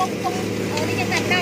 con con ở đi chân